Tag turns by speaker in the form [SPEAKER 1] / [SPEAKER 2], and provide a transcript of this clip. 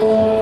[SPEAKER 1] Thank